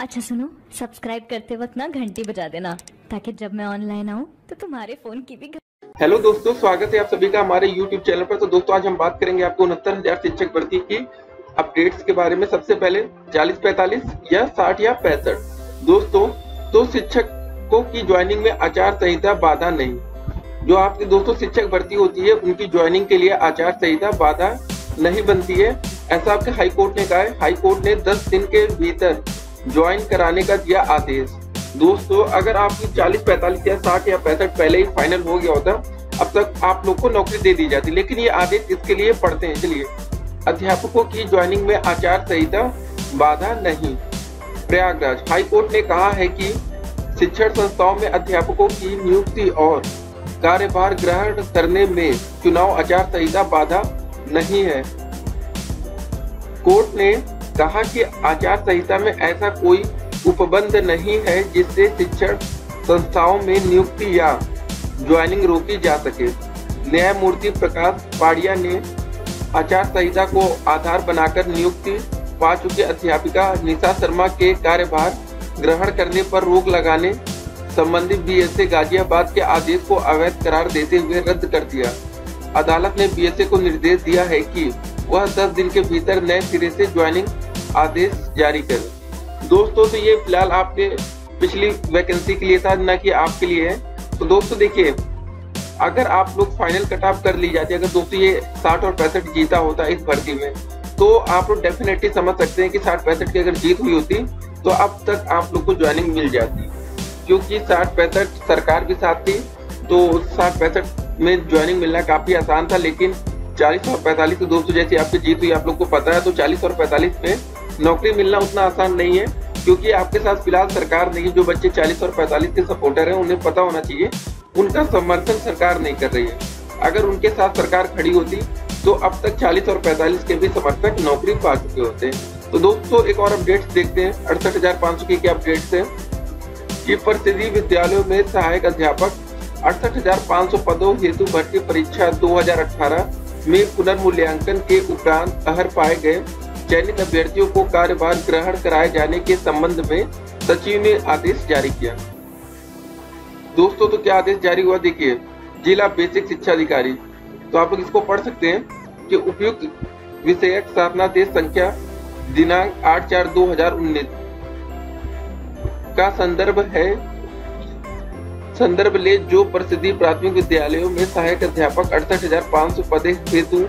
अच्छा सुनो सब्सक्राइब करते वक्त ना घंटी बजा देना, ताकि जब मैं ऑनलाइन आऊँ तो तुम्हारे फ़ोन की भी हेलो दोस्तों, स्वागत है आप सभी का हमारे YouTube चैनल पर। तो दोस्तों, आज हम बात करेंगे आपको उनहत्तर हज़ार शिक्षक भर्ती की अपडेट्स के बारे में। सबसे पहले 40 45 या 60 या पैंसठ। दोस्तों तो शिक्षकों की ज्वाइनिंग में आचार संहिता बाधा नहीं। जो आपकी दोस्तों शिक्षक भर्ती होती है, उनकी ज्वाइनिंग के लिए आचार संहिता बाधा नहीं बनती है। ऐसा आपके हाई कोर्ट ने कहा है। हाई कोर्ट ने 10 दिन के भीतर ज्वाइन कराने का दिया आदेश। दोस्तों, अगर आपकी 40 45 या 60 या पैंसठ पहले ही फाइनल हो गया होता, अब तक आप लोग को नौकरी दे दी जाती, लेकिन ये आदेश किसके लिए पढ़ते हैं। चलिए, अध्यापकों की ज्वाइनिंग में आचार संहिता, बाधा नहीं। प्रयागराज हाई कोर्ट ने कहा है कि शिक्षण संस्थाओं में अध्यापकों की नियुक्ति और कार्यभार ग्रहण करने में चुनाव आचार संहिता बाधा नहीं है। कोर्ट ने कहा कि आचार संहिता में ऐसा कोई उपबंध नहीं है जिससे शिक्षण संस्थाओं में नियुक्ति या ज्वाइनिंग रोकी जा सके। न्यायमूर्ति प्रकाश पाड़िया ने आचार संहिता को आधार बनाकर नियुक्ति पा चुकी अध्यापिका निशा शर्मा के कार्यभार ग्रहण करने पर रोक लगाने संबंधी बीएसए गाजियाबाद के आदेश को अवैध करार देते हुए रद्द कर दिया। अदालत ने बीएसए को निर्देश दिया है कि वह 10 दिन के भीतर नए सिरे से ज्वाइनिंग आदेश जारी करे। दोस्तों तो ये फ़िलहाल आपके पिछली वैकेंसी के लिए था, न कि आपके लिए है। तो दोस्तों, देखिए, अगर आप लोग फाइनल कट ऑफ़ कर ली जाती अगर दोस्तों ये साठ और पैंसठ जीता होता इस भर्ती में तो आप लोग डेफिनेटली समझ सकते हैं कि साठ पैंसठ की अगर जीत हुई होती तो अब तक आप लोग को ज्वाइनिंग मिल जाती। क्योंकि साठ पैंसठ सरकार के साथ थी तो साठ पैंसठ में ज्वाइनिंग मिलना काफ़ी आसान था, लेकिन चालीस और पैंतालीस तो दोस्तों जैसे आपकी जीत हुई, आप लोग को पता है तो चालीस और पैंतालीस में नौकरी मिलना उतना आसान नहीं है, क्योंकि आपके साथ फ़िलहाल सरकार नहीं जो बच्चे 40 और 45 के सपोर्टर हैं, उन्हें पता होना चाहिए, उनका समर्थन सरकार नहीं कर रही है। अगर उनके साथ सरकार खड़ी होती तो अब तक 40 और 45 के भी समर्थक नौकरी पा चुके होते हैं। तो दोस्तों, एक और अपडेट देखते हैं। अड़सठ हज़ार पाँच सौ की क्या अपडेट है? कि परिषदीय विद्यालयों में सहायक अध्यापक, अड़सठ हज़ार पाँच सौ पदों हेतु भर्ती परीक्षा 2018 में पुनर्मूल्यांकन के उपरांत अहर पाए गए। चयनित अभ्यर्थियों को कार्यभार ग्रहण कराए जाने के संबंध में सचिव ने आदेश जारी किया। दोस्तों तो क्या आदेश जारी हुआ? देखिए, जिला बेसिक शिक्षा अधिकारी। तो आप इसको पढ़ सकते हैं कि उपयुक्त विषयक शासनादेश संख्या दिनांक आठ चार दो हज़ार उन्नीस का संदर्भ है। संदर्भ ले जो प्रसिद्धि प्राथमिक विद्यालयों में सहायक अध्यापक अड़सठ हज़ार पाँच सौ पदे हेतु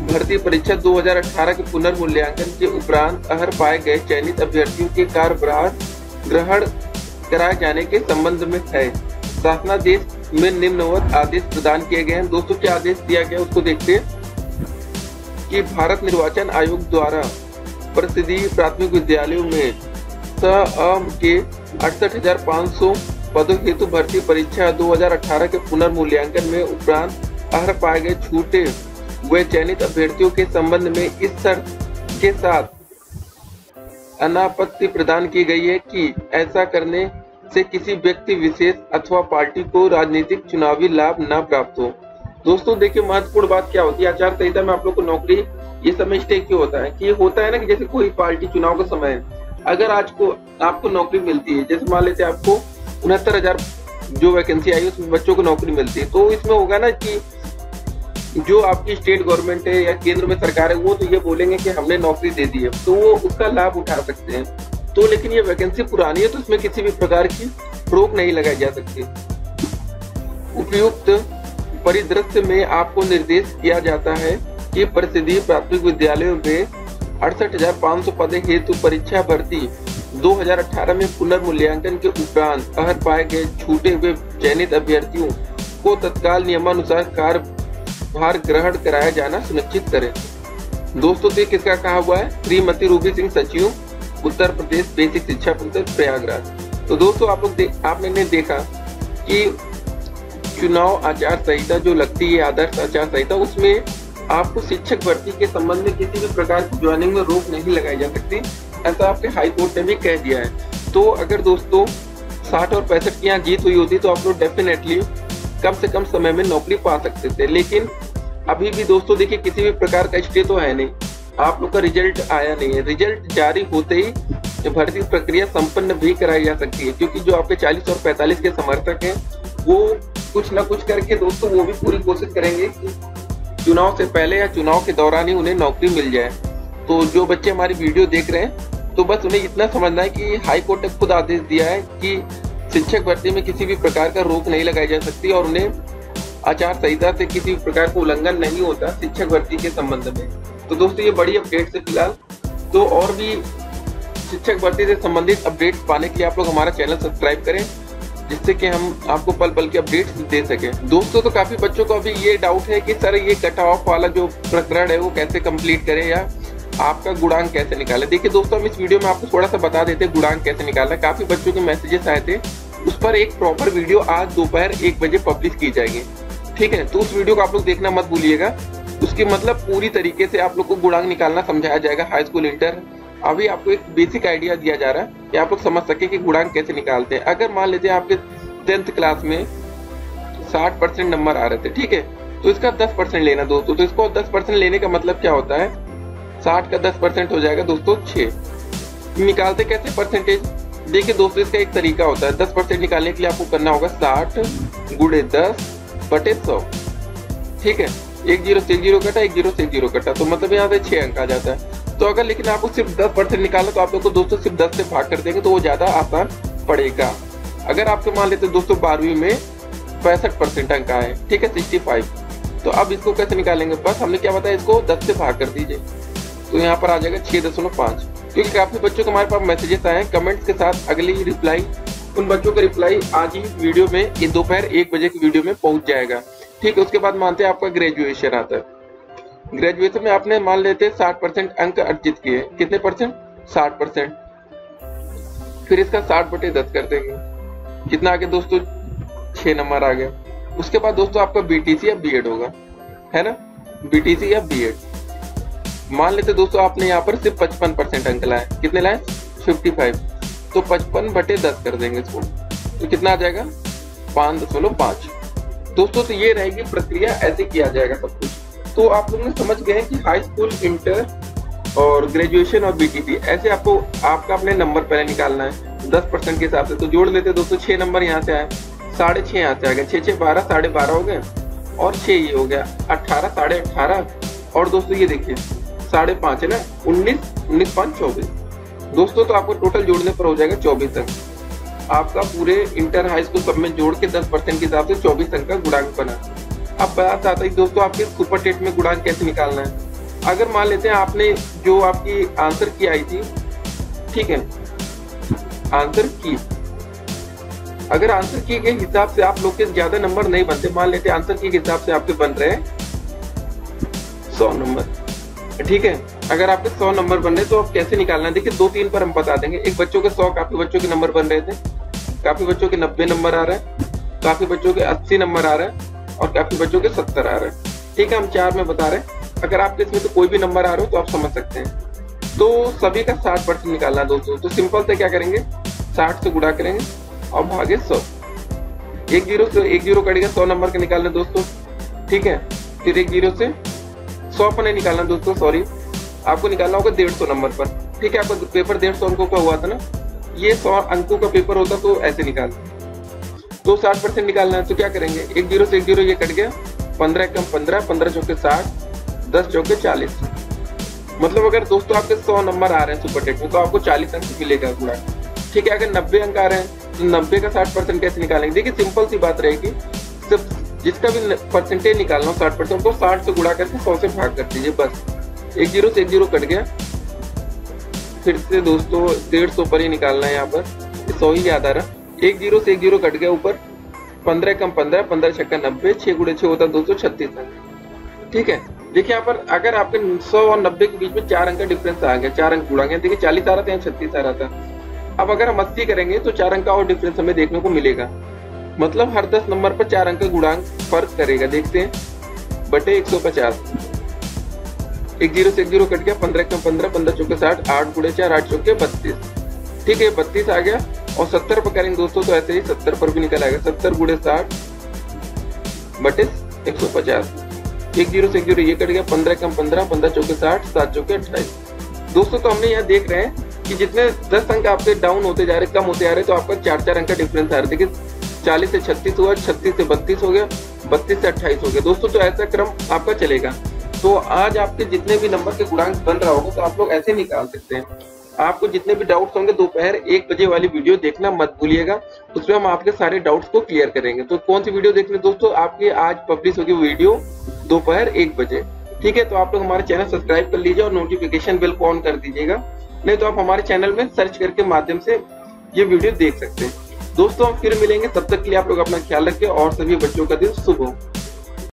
भर्ती परीक्षा 2018 के पुनर्मूल्यांकन के उपरांत अहर पाए गए चयनित अभ्यर्थियों के कार्यभार ग्रहण कराए जाने के संबंध में है। शासनादेश में निम्नवत आदेश प्रदान किए गए हैं। दोस्तों, क्या आदेश दिया गया उसको देखते कि भारत निर्वाचन आयोग द्वारा प्रसिद्धि प्राथमिक विद्यालयों में स के अड़सठ हज़ार सौ पदों हेतु भर्ती परीक्षा 2018 के पुनर्मूल्यांकन में उपरांत अहर पाए गए छूटे हुए चयनित अभ्यर्थियों के संबंध में इस शर्त के साथ अनापत्ति प्रदान की गई है कि ऐसा करने से किसी व्यक्ति विशेष अथवा पार्टी को राजनीतिक चुनावी लाभ न प्राप्त हो। दोस्तों, देखिए, महत्वपूर्ण बात क्या होती है? आचार संहिता में आप लोग को नौकरी, ये समय क्यों होता है? कि ये होता है ना कि जैसे कोई पार्टी चुनाव का समय है, अगर आज को, आपको नौकरी मिलती है, जैसे मान लेते आपको उनहत्तर हज़ार जो वैकेंसी आई है, उसमें बच्चों को नौकरी मिलती है तो इसमें होगा ना कि जो आपकी स्टेट गवर्नमेंट है या केंद्र में सरकार है, वो तो ये बोलेंगे कि हमने नौकरी दे दी है। तो वो उसका लाभ उठा सकते हैं। तो लेकिन ये वैकेंसी पुरानी है तो इसमें किसी भी प्रकार की रोक नहीं लगाई जा सकती। उपयुक्त परिदृश्य में आपको निर्देश किया जाता है कि परिषदीय प्राथमिक विद्यालयों में अड़सठ हज़ार पाँच सौ पदे हेतु परीक्षा भर्ती 2018 में पुनर्मूल्यांकन के उपरांत अहर पाए गए छूटे हुए चयनित अभ्यर्थियों को तत्काल नियमानुसार कार्यभार ग्रहण कराया जाना सुनिश्चित करें। दोस्तों तो किसका कहा हुआ है? श्रीमती रूबी सिंह सचिव, उत्तर प्रदेश बेसिक शिक्षा परिषद प्रयागराज। तो दोस्तों, आप लोग आपने देखा कि चुनाव आचार संहिता जो लगती है, आदर्श आचार संहिता, उसमें आपको शिक्षक भर्ती के संबंध में किसी भी प्रकार की ज्वाइनिंग में रोक नहीं लगाई जा सकती, ऐसा आपके हाई कोर्ट ने भी कह दिया है। तो अगर दोस्तों, साठ और पैंसठ की यहाँ जीत हुई होती तो आप लोग डेफिनेटली कम से कम समय में नौकरी पा सकते थे, लेकिन अभी भी दोस्तों देखिए, किसी भी प्रकार का स्टे तो है नहीं। आप लोग का रिज़ल्ट आया नहीं है। रिज़ल्ट जारी होते ही भर्ती प्रक्रिया संपन्न भी कराई जा सकती है, क्योंकि जो आपके 40 और 45 के समर्थक हैं, वो कुछ ना कुछ करके दोस्तों वो भी पूरी कोशिश करेंगे कि चुनाव से पहले या चुनाव के दौरान ही उन्हें नौकरी मिल जाए। तो जो बच्चे हमारी वीडियो देख रहे हैं तो बस उन्हें इतना समझना है कि हाई कोर्ट ने खुद आदेश दिया है कि शिक्षक भर्ती में किसी भी प्रकार का रोक नहीं लगाई जा सकती और उन्हें आचार संहिता से किसी भी प्रकार का उल्लंघन नहीं होता शिक्षक भर्ती के संबंध में। तो दोस्तों, ये बड़ी अपडेट है फ़िलहाल तो और भी शिक्षक भर्ती से संबंधित अपडेट पाने के लिए आप लोग हमारा चैनल सब्सक्राइब करें, जिससे कि हम आपको पल पल के अपडेट्स दे सके। दोस्तों तो काफ़ी बच्चों को अभी ये डाउट है कि, सर, ये कट ऑफ़ वाला जो प्रकरण है, वो कैसे कंप्लीट करें या आपका गुणांक कैसे निकाले? देखिए दोस्तों, हम इस वीडियो में आपको थोड़ा सा बता देते हैं गुणांक कैसे निकालना काफ़ी बच्चों के मैसेजेस आए थे। उस पर एक प्रॉपर वीडियो आज दोपहर एक बजे पब्लिश की जाएगी। ठीक है? तो उस वीडियो को आप लोग देखना मत भूलिएगा। उसके मतलब पूरी तरीके से आप लोग को गुणांक निकालना समझाया जाएगा। हाई स्कूल इंटर अभी आपको एक बेसिक आइडिया दिया जा रहा है कि आप लोग समझ सके कि गुणांक कैसे निकालते हैं। अगर मान लेते हैं आपके टेंथ क्लास में साठ परसेंट नंबर आ रहे थे, ठीक है? तो इसका दस परसेंट लेना दोस्तों। तो इसको दस परसेंट लेने का मतलब क्या होता है? साठ का दस परसेंट हो जाएगा, दोस्तों छः। निकालते कैसे परसेंटेज देखिए दोस्तों, इसका एक तरीका होता है। दस परसेंट निकालने के लिए आपको करना होगा साठ गुड़े दस बटे सौ। ठीक है? एक ज़ीरो से एक ज़ीरो कटा, एक ज़ीरो से एक ज़ीरो कटा। तो मतलब यहाँ से छह अंक आ जाता है। तो अगर लेकिन आपको सिर्फ़ दस परसेंट निकालना तो आप लोग को दोस्तों सिर्फ़ दस से भाग कर देंगे तो वो ज़्यादा आसान पड़ेगा। अगर आपके मान लेते दोस्तों बारहवीं में पैंसठ परसेंट अंक आए, ठीक है, सिक्सटी फाइव। तो अब इसको कैसे निकालेंगे? बस हमने क्या बताया, इसको दस से भाग कर दीजिए। तो यहाँ पर आ जाएगा छह दशमलव पाँच। क्योंकि काफ़ी बच्चों को हमारे पास मैसेजेस आए हैं कमेंट्स के साथ अगली रिप्लाई उन बच्चों का रिप्लाई आज ही वीडियो में दोपहर एक बजे की वीडियो में पहुँच जाएगा। ठीक है, उसके बाद मानते हैं आपका ग्रेजुएशन आता है। ग्रेजुएशन में आपने मान लेते साठ परसेंट अंक अर्जित किए। कितने परसेंट? साठ परसेंट। फिर इसका साठ बटे दस कर देंगे। कितना आगे दोस्तों? छह नंबर आ गया। उसके बाद दोस्तों आपका बीटीसी या बीएड होगा। है ना? बीटीसी या बीएड मान लेते दोस्तों आपने यहाँ पर सिर्फ़ पचपन परसेंट अंक लाए कितने लाए? फिफ्टी फाइव तो पचपन बटे दस कर देंगे इसको। तो कितना आ जाएगा? पाँच दशमलव पाँच। दोस्तों तो ये रहेगी प्रक्रिया, ऐसे किया जाएगा सब कुछ। तो आप लोगों ने समझ गए कि हाई स्कूल इंटर और ग्रेजुएशन और बीटीपी ऐसे आपको, आपका अपने नंबर पहले निकालना है। दस परसेंट के हिसाब से तो जोड़ लेते दोस्तों, छह नंबर यहाँ से आए। साढ़े छह यहाँ से आ गए। छह छह, बारह, साढ़े बारह हो गए। और छह ये हो गया। अट्ठारह साढ़े अट्ठारह और दोस्तों ये देखिए साढ़े पाँच है ना? उन्नीस उन्नीस पाँच, चौबीस। दोस्तों तो आपको टोटल जोड़ने पर हो जाएगा चौबीस अंक। आपका पूरे इंटर हाई स्कूल सब में जोड़ के दस परसेंट के हिसाब से चौबीस अंक का गुणांक बना। अब बात आता है दोस्तों, आपके सुपर टेट में गुणांक कैसे निकालना है? अगर मान लेते हैं आपने जो आपकी आंसर की आई थी, ठीक है? आंसर की। अगर आंसर की के हिसाब से आप लोग के ज़्यादा नंबर नहीं बनते, मान लेते आंसर की के हिसाब से आपके बन रहे हैं सौ नंबर। ठीक है? अगर आपके सौ नंबर बन रहे तो आप कैसे निकालना है? देखिए, दो तीन पर हम बता देंगे। एक बच्चों के सौ, काफ़ी बच्चों के नंबर बन रहे थे। काफ़ी बच्चों के नब्बे नंबर आ रहा है। काफ़ी बच्चों के अस्सी नंबर आ रहा है और काफ़ी बच्चों के सत्तर आ रहे हैं। ठीक है, हम चार में बता रहे हैं। अगर आपके इसमें तो कोई भी नंबर आ रहा हो तो आप समझ सकते हैं। तो सभी का साठ परसेंट निकालना है दोस्तों। तो सिंपल से क्या करेंगे? साठ से गुड़ा करेंगे और भागे सौ। एक ज़ीरो से एक ज़ीरो कटेगा सौ नंबर के निकालना दोस्तों। ठीक है? फिर एक ज़ीरो से सौ पर नहीं निकालना दोस्तों सॉरी आपको निकालना होगा डेढ़ सौ नंबर पर। ठीक है, आपका पेपर डेढ़ सौ अंकों का हुआ था ना? ये सौ अंकों का पेपर होता तो ऐसे निकाल। तो साठ परसेंट निकालना है तो क्या करेंगे? एक ज़ीरो से एक ज़ीरो ये कट गया। पंद्रह कम पंद्रह पंद्रह चौके साठ, दस चौके चालीस। मतलब अगर दोस्तों आपके सौ नंबर आ रहे हैं सुपर टेट में तो आपको चालीस अंक मिलेगा पूरा। ठीक है, अगर नब्बे अंक आ रहे हैं तो नब्बे का साठ परसेंट कैसे निकालेंगे? देखिए सिंपल सी बात रहेगी। सिर्फ़ जिसका भी परसेंटेज निकालना हो, साठ परसेंट को साठ से गुड़ा करके सौ से भाग कर दीजिए, बस। एक ज़ीरो से एक ज़ीरो कट गया। फिर से दोस्तों, डेढ़ सौ पर ही निकालना है यहाँ पर। सौ ही याद आ रहा। एक ज़ीरो से एक ज़ीरो कट गया ऊपर। पंद्रह कम पंद्रह पंद्रह छक्का नब्बे, छह गुड़े छह होता दो सौ छत्तीस ठीक है? देखिए यहाँ पर अगर आपके सौ और नब्बे के बीच में चार अंक का डिफरेंस आ गया, चार अंक जुड़ा गया, देखिए चालीस आ रहा था यहाँ छत्तीस आ रहा था। अब अगर हम अस्सी करेंगे तो चार अंक का और डिफरेंस हमें देखने को मिलेगा। मतलब हर दस नंबर पर चार अंक का गुणांक फ़र्क करेगा। देखते हैं। बटे एक सौ पचास। एक ज़ीरो से एक ज़ीरो कट गया, पंद्रह कम पंद्रह पंद्रह चौके साठ, आठ गुड़े चार, आठ चौके बत्तीस। ठीक है, बत्तीस आ गया। और सत्तर पर करेंगे दोस्तों तो ऐसे ही सत्तर पर भी निकल आएगा। सत्तर गुड़े साठ बटे एक सौ पचास। एक ज़ीरो से एक ज़ीरो ये कट गया, पंद्रह कम पंद्रह पंद्रह चौके साठ, सात चौके अट्ठाईस। दोस्तों तो हमने यहाँ देख रहे हैं कि जितने दस अंक आपके डाउन होते जा रहे, कम होते जा रहे तो आपका चार चार अंक का डिफरेंस आ रहा है। देखिए चालीस से छत्तीस हुआ, छत्तीस से बत्तीस हो गया, बत्तीस से अट्ठाईस हो गया। दोस्तों तो ऐसा क्रम आपका चलेगा। तो आज आपके जितने भी नंबर के गुणांक बन रहा होगा तो आप लोग ऐसे निकाल सकते हैं। आपको जितने भी डाउट्स होंगे, दोपहर एक बजे वाली वीडियो देखना मत भूलिएगा। उसमें हम आपके सारे डाउट्स को क्लियर करेंगे। तो कौन सी वीडियो देखनी दोस्तों, आपकी आज पब्लिश होगी वीडियो दोपहर एक बजे। ठीक है तो आप लोग हमारे चैनल सब्सक्राइब कर लीजिए और नोटिफिकेशन बिल को ऑन कर दीजिएगा। नहीं तो आप हमारे चैनल में सर्च करके माध्यम से ये वीडियो देख सकते हैं। दोस्तों, फिर मिलेंगे। तब तक के लिए आप लोग अपना ख्याल रखें और सभी बच्चों का दिन शुभ हो।